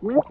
Whoop.